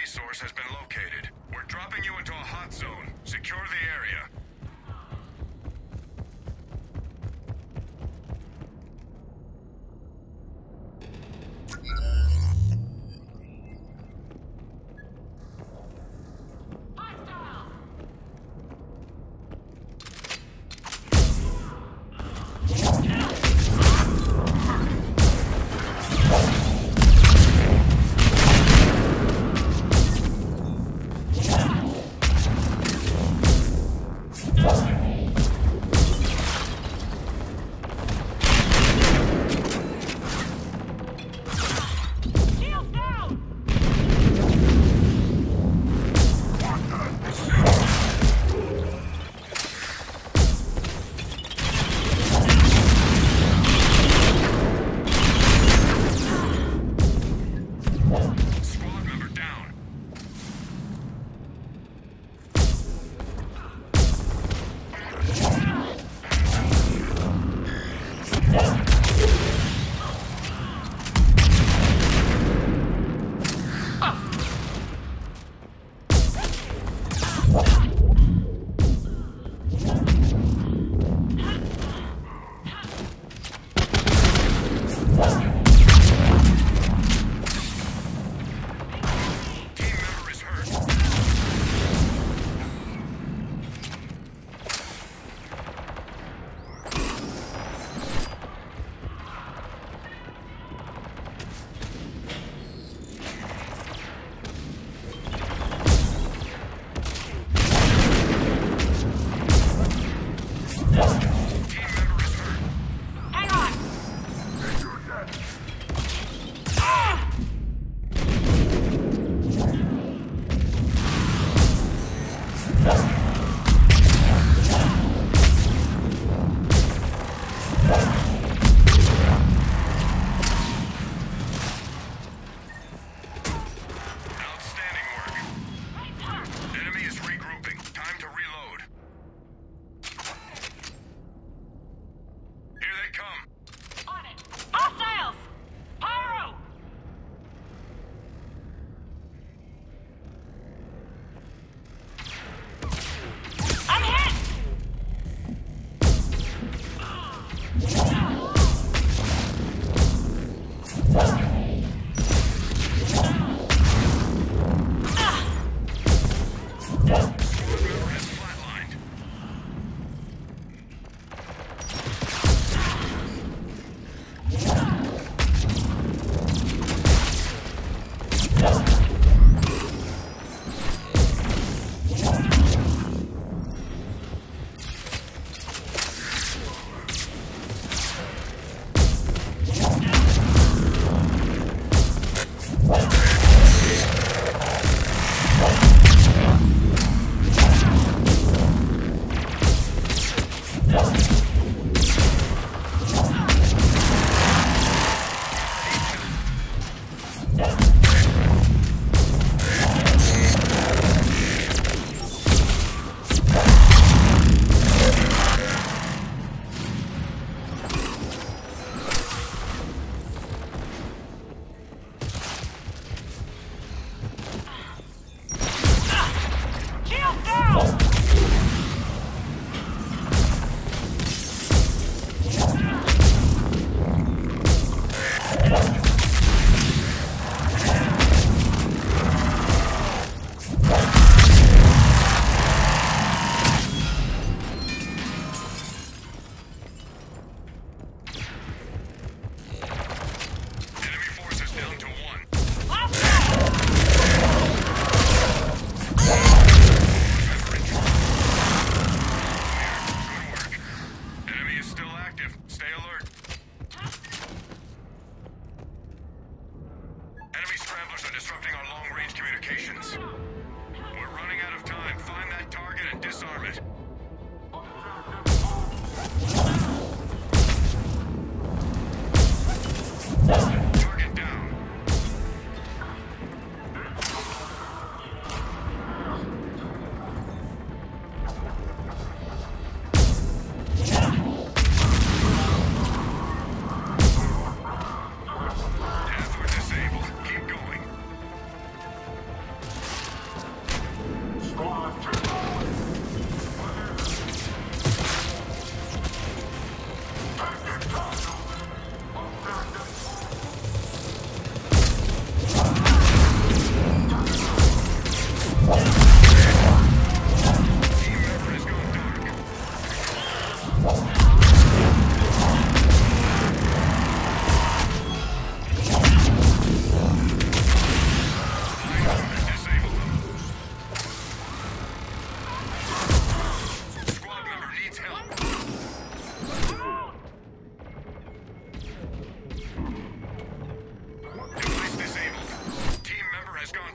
resource has been located. We're dropping you into a hot zone. Secure the area.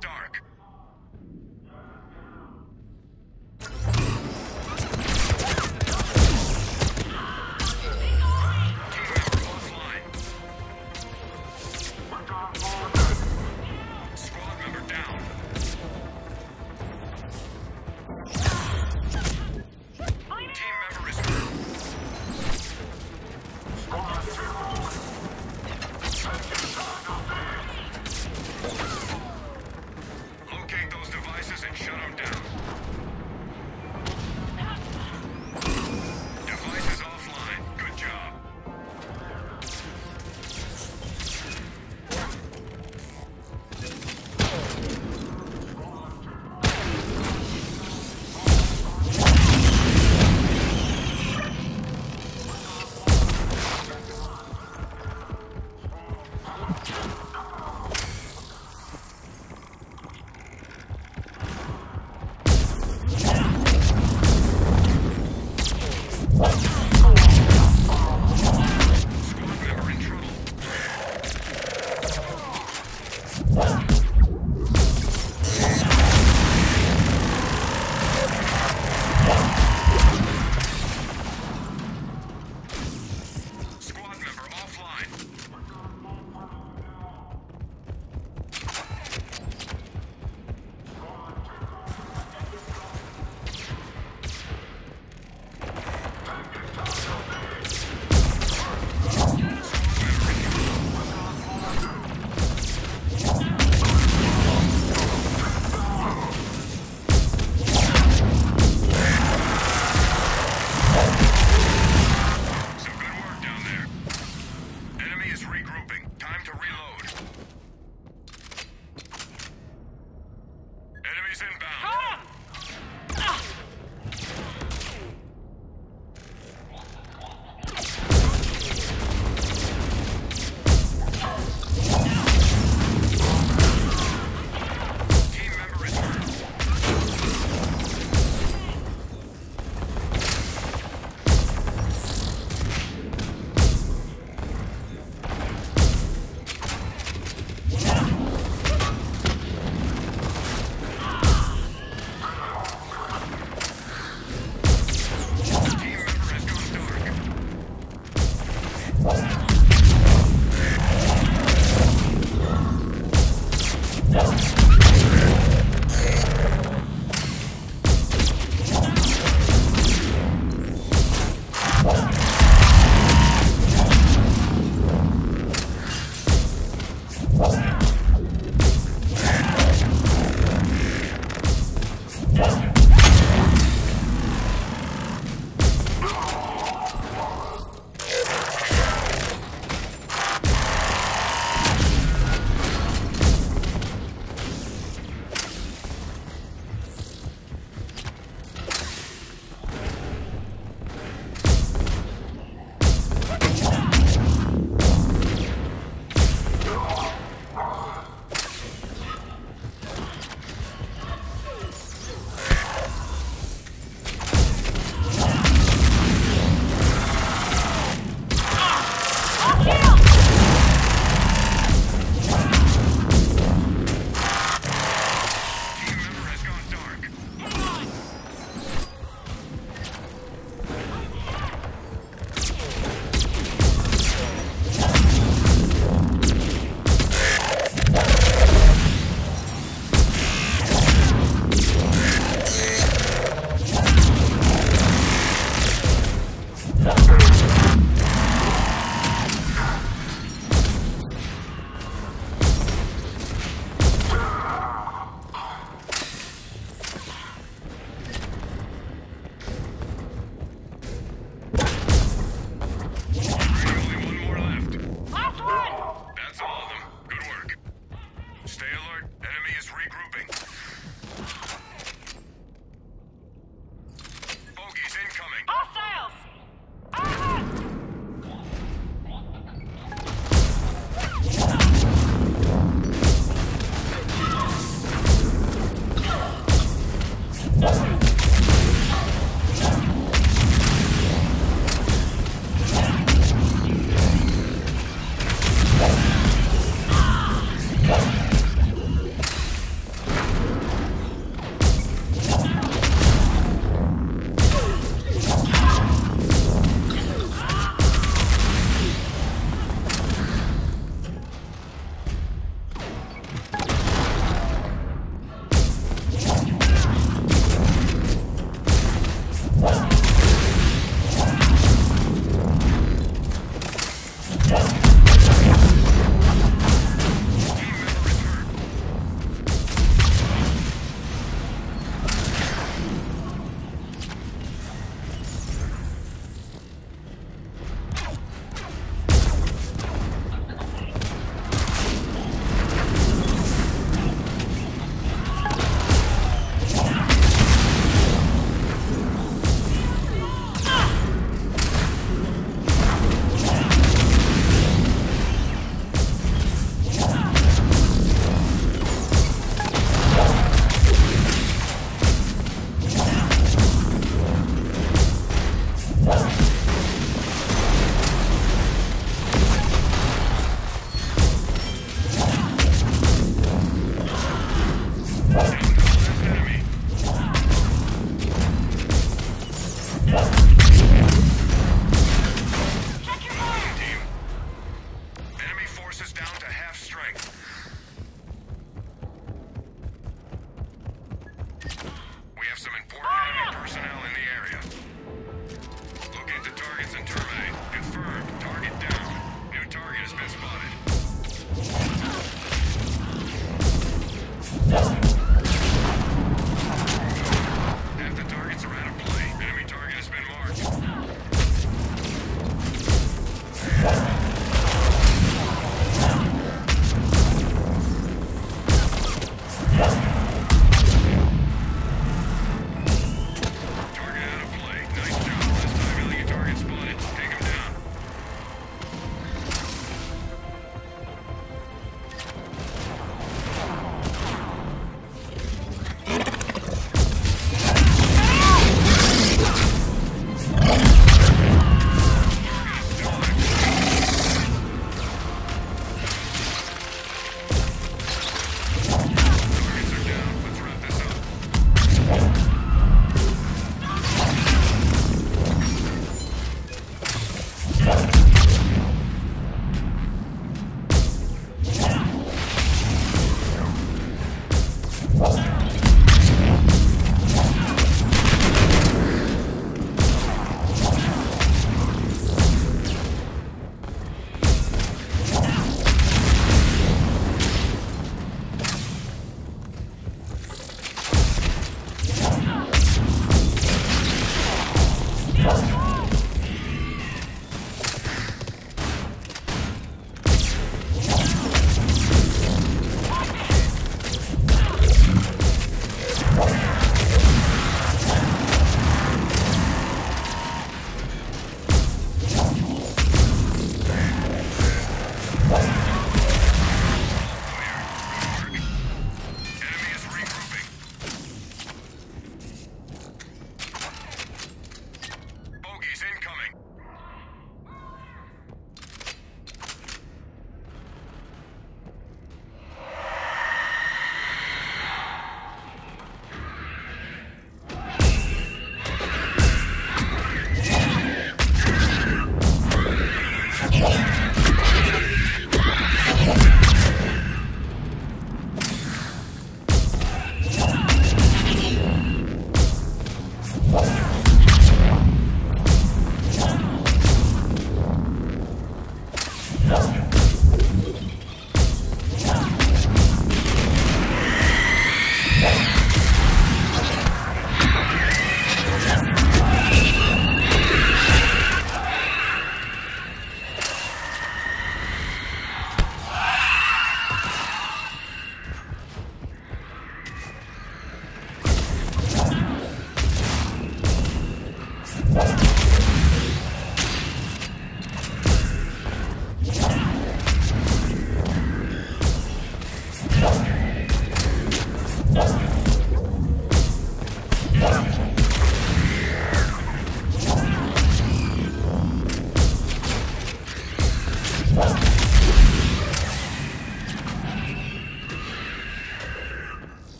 dark. Time to reload.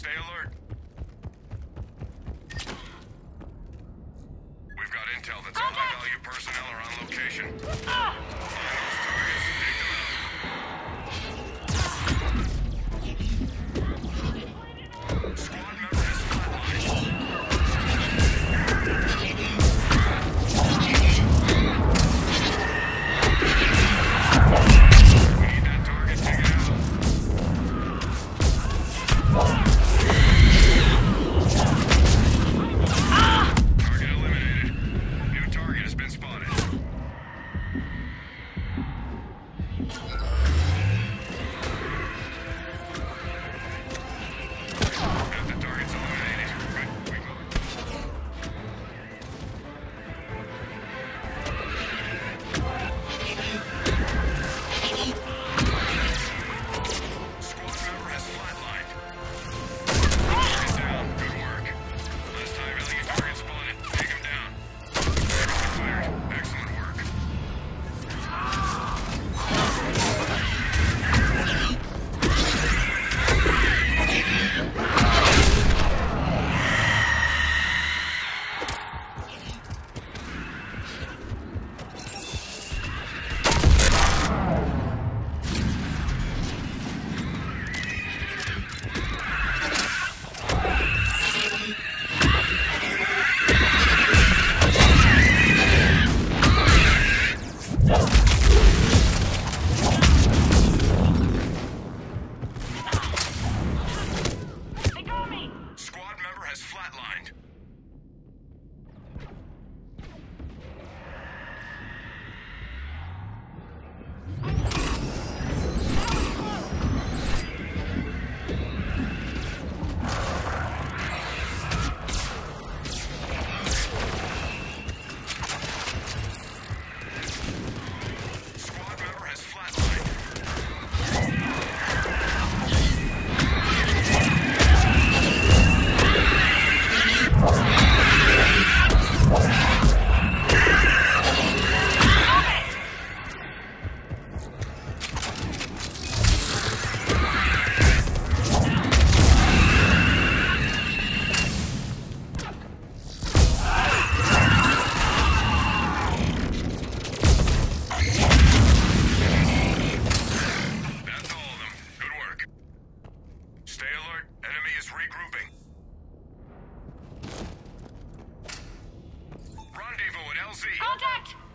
Stay alert. that!